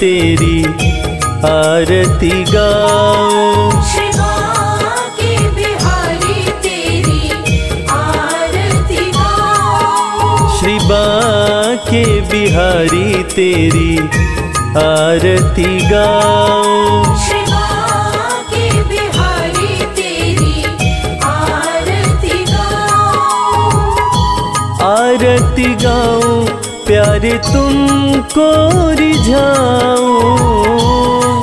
तेरी आरती गाओ श्री बाके बिहारी तेरी आरती गाओ प्यारे तुमको रिझाऊं।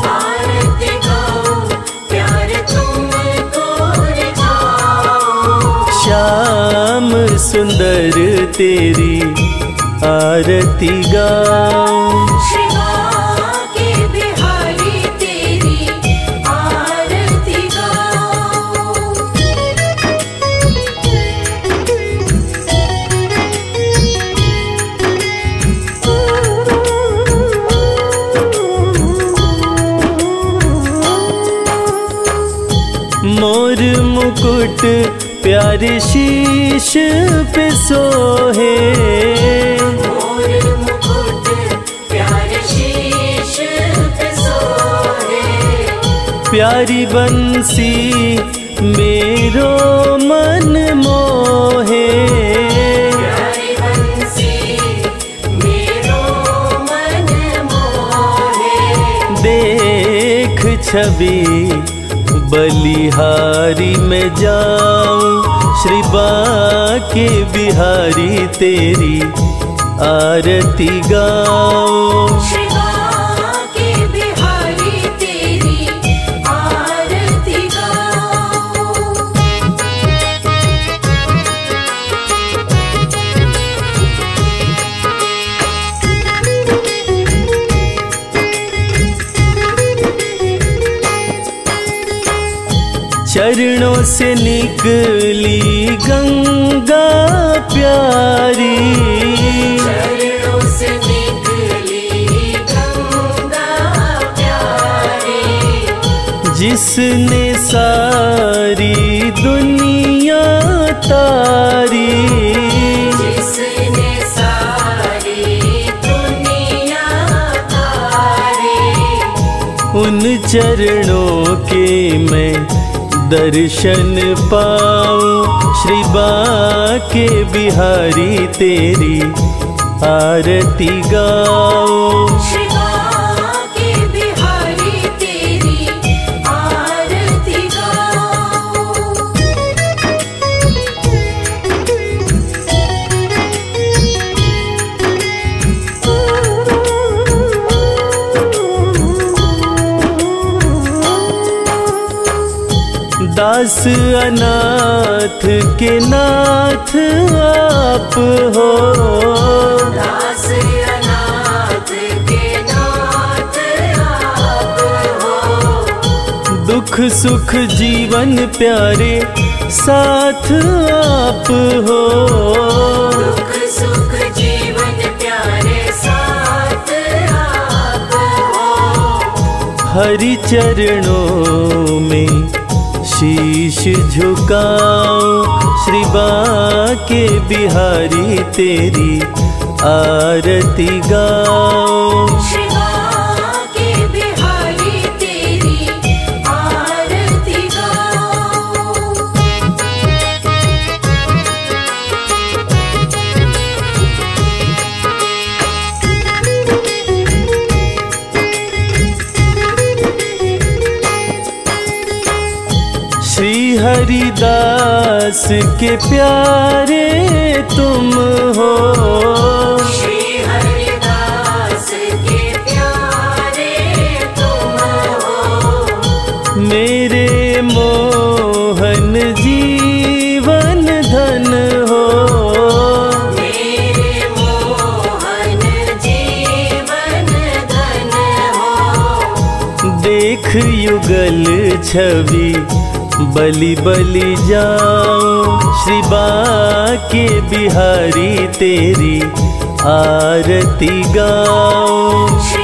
आरती गाओ प्यार तुमको रिझाओ श्याम सुंदर तेरी आरती गाऊं। मुकुट प्यारे शीश पे सोहे। प्यारी बंसी मेरो मन मोहे। देख छवि बलिहारी में जाऊँ श्री बाके बिहारी तेरी आरती गाऊं। चरणों से निकली गंगा प्यारी। चरणों से निकली गंगा प्यारी। जिसने सारी दुनिया तारी। जिसने सारी दुनिया तारी। उन चरणों के मैं दर्शन पाओ श्री बाके बिहारी तेरी आरती गाऊं। दास अनाथ के नाथ आप हो। दास अनाथ के नाथ आप हो। दुख सुख जीवन प्यारे साथ आप हो। दुख सुख जीवन प्यारे साथ आप हो। हरि चरणों में शीश झुकाओ श्री बाके बिहारी तेरी आरती गाऊं। हरिदास के प्यारे तुम हो। के प्यारे तुम हो। मेरे मोहन जीवन धन हो। मेरे मोहन जीवन धन हो। देख युगल छवि बलि बलि जाओ श्री बाके बिहारी तेरी आरती गाऊं।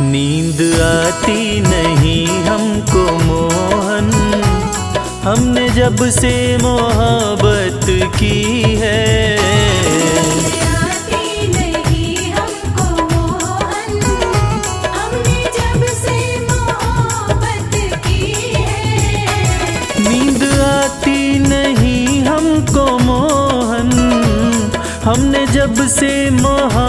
नींद आती नहीं हमको मोहन। हमने जब से मोहब्बत की है। हमको मोहन। हमने जब से मोहब्बत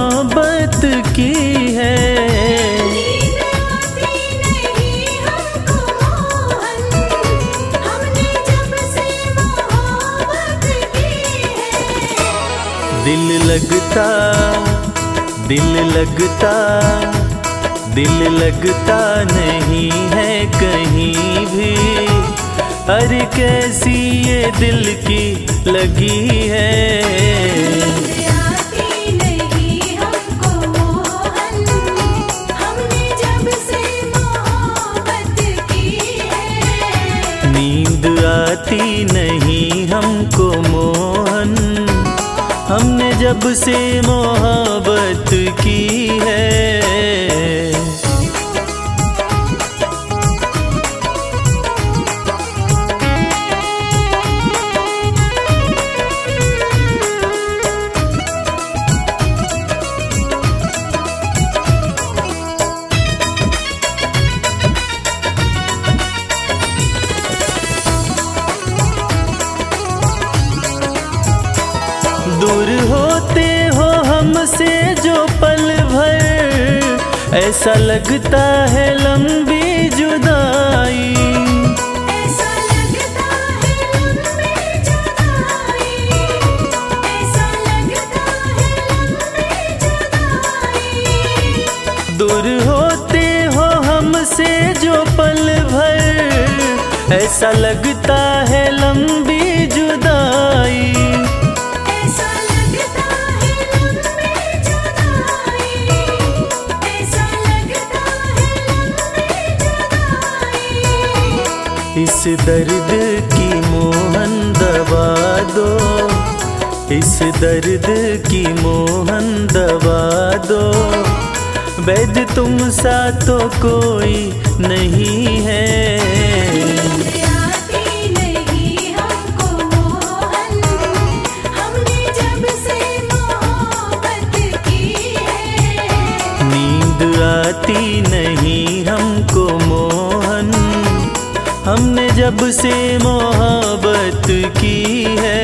लगता दिल लगता दिल लगता नहीं है कहीं भी। अरे कैसी ये दिल की लगी है। नींद आती नहीं हमको मोहन हमने जब से मोहब्बत की है हमसे जो पल भर ऐसा लगता लंबी जुदाई। ऐसा लगता लंबी ऐसा लगता है लंबी जुदाई। दूर होते हो हमसे जो पल भर ऐसा लगता है लंबी इस दर्द की मोहन दवा दो। इस दर्द की मोहन दवा दो। वैद्य तुम सा तो कोई नहीं है। जब से मोहब्बत की है।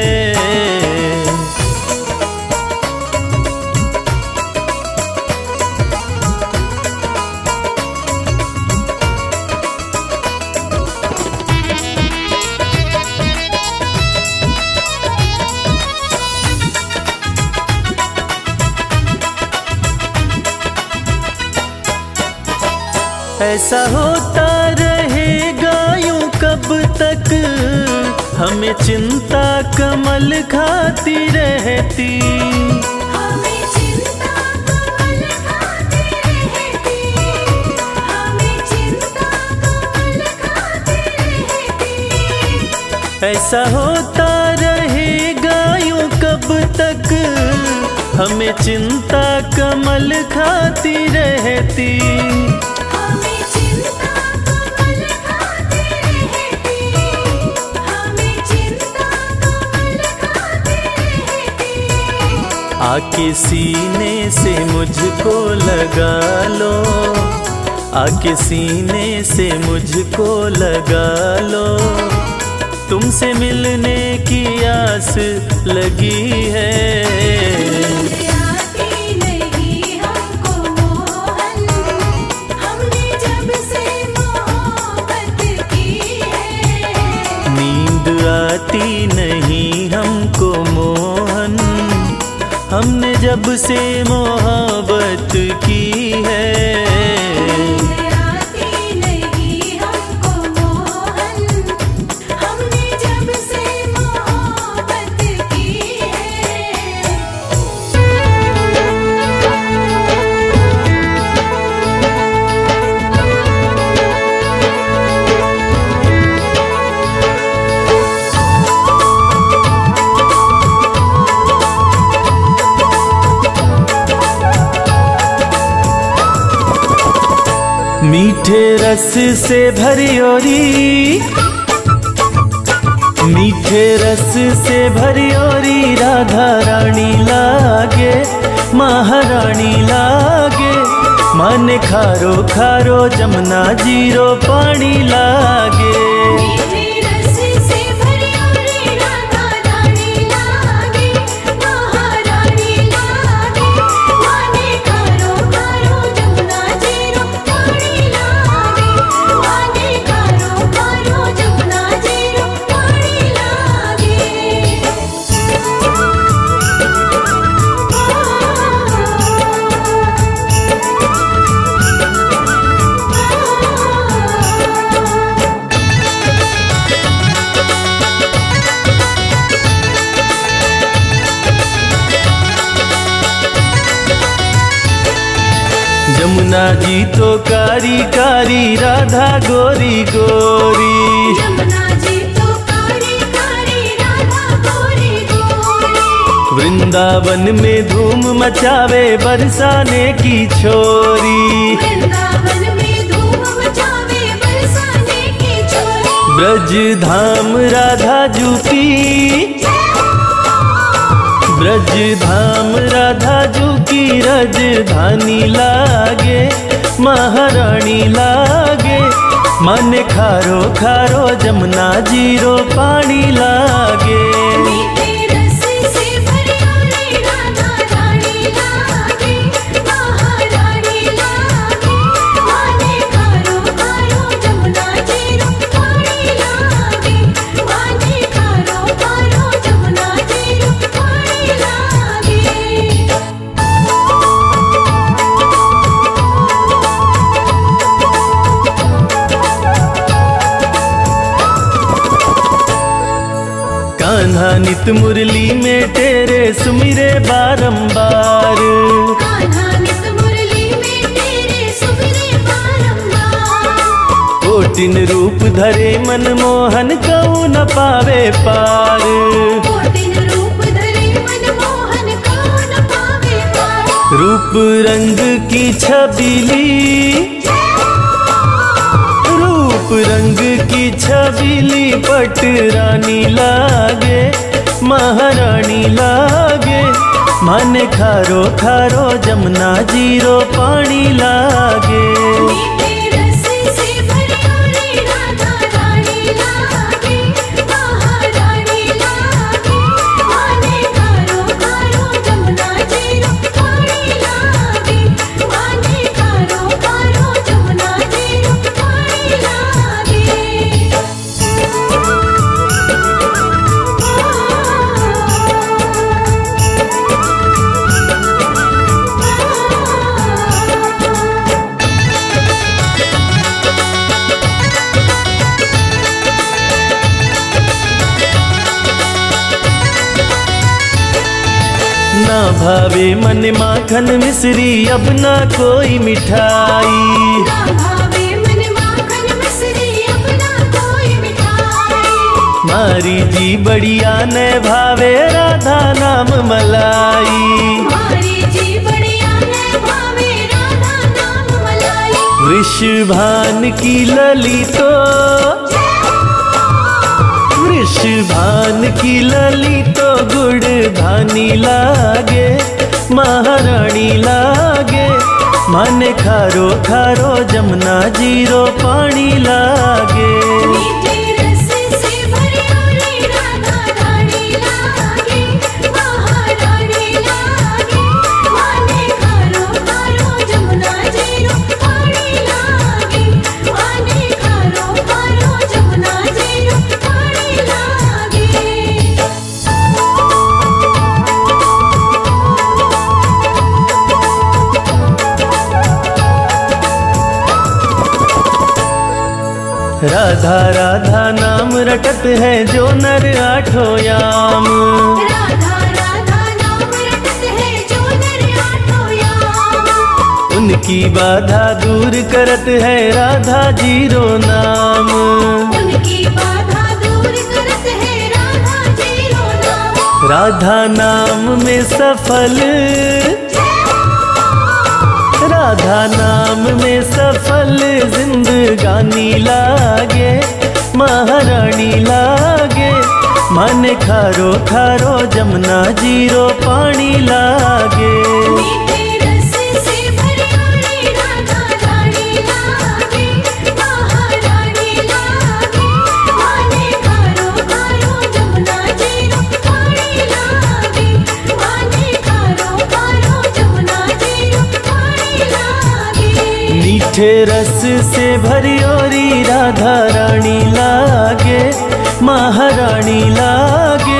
ऐसा होता हमें चिंता कमल खाती रहती। हमें चिंता कमल खाती रहती। हमें चिंता कमल खाती रहती। ऐसा होता रहेगा यूँ कब तक। हमें चिंता कमल खाती रहती। आके सीने से मुझको लगा लो। आके सीने से मुझको लगा लो। तुमसे मिलने की आस लगी है। आती नहीं हमने जब से मोहब्बत रस भरी ओरी। मीठे रस से भरी ओरी, राधा रानी लागे, महारानी लागे। मन खारो खारो, जमुना ज़ीरो पानी लागे। जमुना जी तो कारी कारी राधा गोरी गोरी। यमुना जी तो कारी कारी राधा गोरी गोरी। वृंदावन में धूम मचावे बरसाने की छोरी। वृंदावन में धूम मचावे बरसाने की छोरी। ब्रज धाम राधा जू की। ब्रज धाम राधा जू की रजधानी लागे, महारानी लागे। मन खारो खारो जमुना ज़ीरो पानी लागे। कान्हा मुरली में तेरे सुमिरे बारंबार। कोटिन रूप धरे मन मोहन कऊ न मनमोहन पावे पार। रूप रंग की छबीली रूप रंग की छबीली पट रानी लागे। महारानी लागे। मन खारो खारो जमुना ज़ीरो पानी लागे। भावे मन माखन मिश्री, अब ना कोई मिठाई। मारी जी बढ़िया न भावे राधा नाम मलाई। वृषभान की लली तो भान की लली तो गुड़ धानी लागे, महारानी लागे। मन खारो खारो जमुना ज़ीरो पानी लागे। राधा राधा नाम रटत है जो नर आठो याम। उनकी बाधा दूर करत है राधा ज़ीरो नाम। राधा नाम में सफल राधा नाम में सफल जिंदगानी लागे, महारानी लागे। मन खारो खारो जमुना ज़ीरो पानी लागे। मीठे रस से भरी ओरी राधा रानी लागे, महारानी लागे।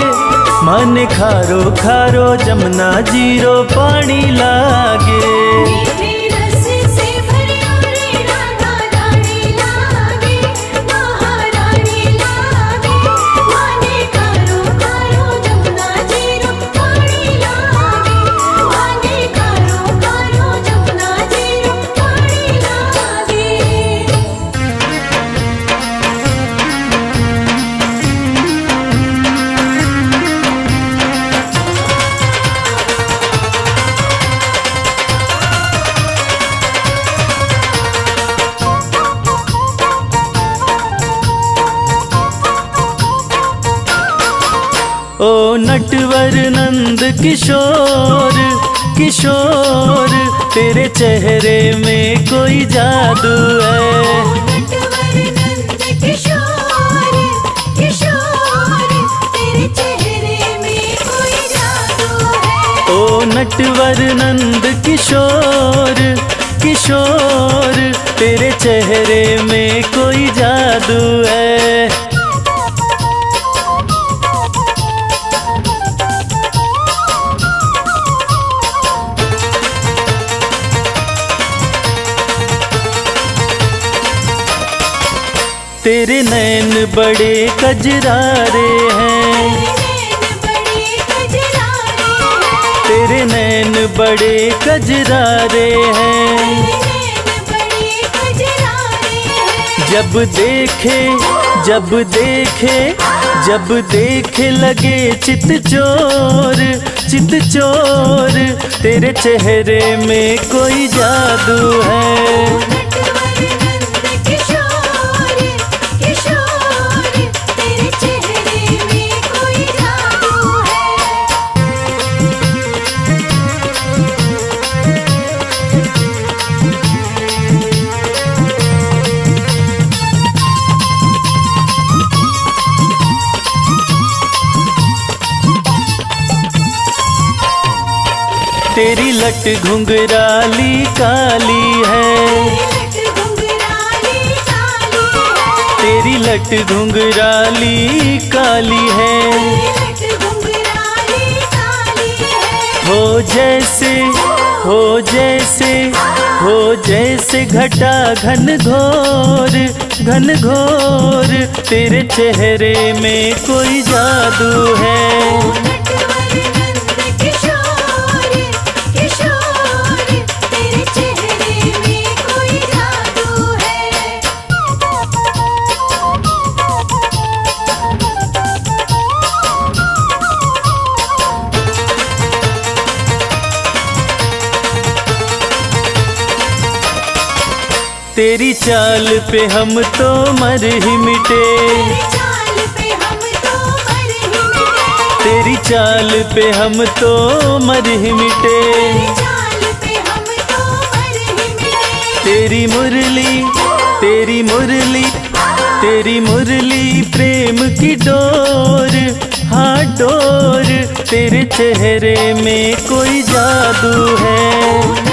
मन खारो खारो जमुना ज़ीरो पानी लागे। ओ नटवर नंद किशोर किशोर तेरे चेहरे में कोई जादू है। नटवर नंद किशोर किशोर तेरे चेहरे में कोई जादू है। ओ नटवर नंद किशोर किशोर तेरे चेहरे में कोई जादू है। तेरे नैन बड़े कजरारे हैं। तेरे नैन बड़े कजरारे हैं। जब देखे जब देखे जब देखे लगे चित चोर चित चोर, तेरे चेहरे में कोई जादू है। लट घुंघराली काली है। तेरी लट घुंघराली काली है। हो जैसे हो जैसे हो जैसे घटा घन घोर घन घोर, तेरे चेहरे में कोई जादू है। तेरी चाल पे हम तो मर ही मिटे। तेरी चाल पे हम तो मर ही मिटे। तेरी मुरली तेरी मुरली तेरी मुरली प्रेम की डोर हाँ डोर, तेरे चेहरे में कोई जादू है।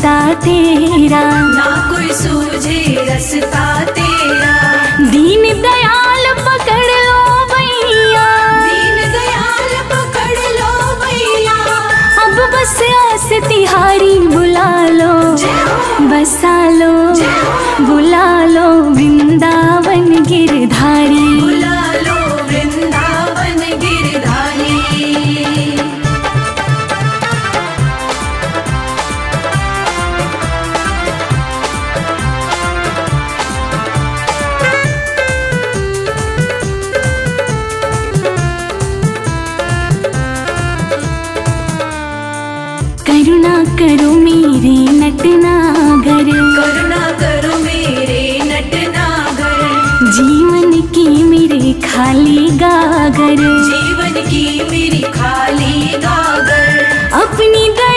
रसता तेरा। ना कोई सूझे रास्ता तेरा। दीन दयाल पकड़ लो भैया। दीन दयाल पकड़ लो भैया। अब बस आस तिहारी बुला लो। बसा लो। बुला लो। वृंदावन जीवन की मेरी खाली गागर। अपनी दया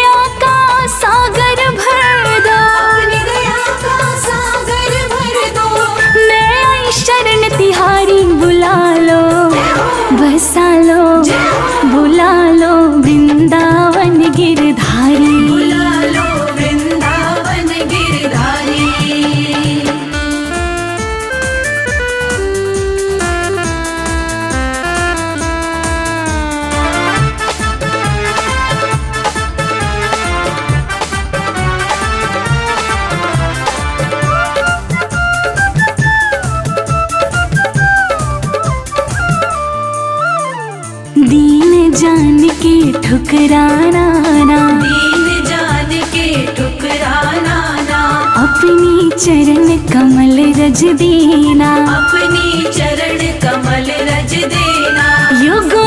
ठुकराना ना। दीन जान के ठुकराना ना। अपनी चरण कमल रज देना। अपनी चरण कमल रज देना। युगो